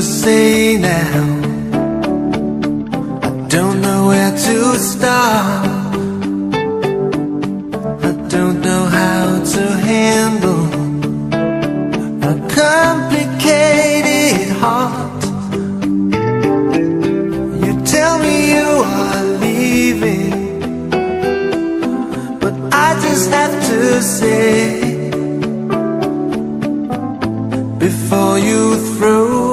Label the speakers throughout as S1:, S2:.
S1: say now. I don't know where to start. I don't know how to handle A complicated heart. You tell me you are leaving But I just have to say Before you throw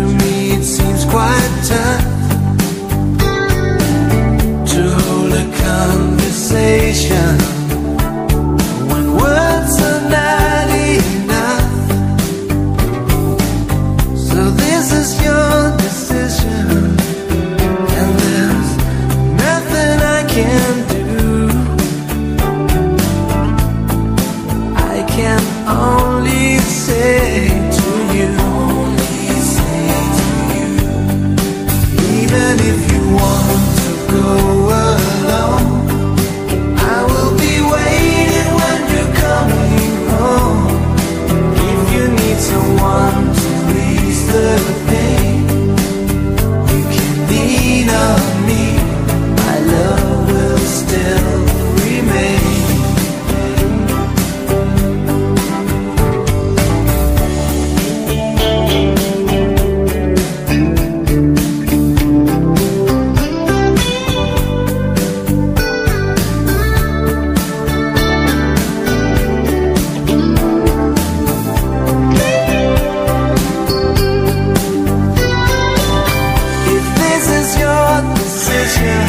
S1: to me it seems quite tough. This is your decision.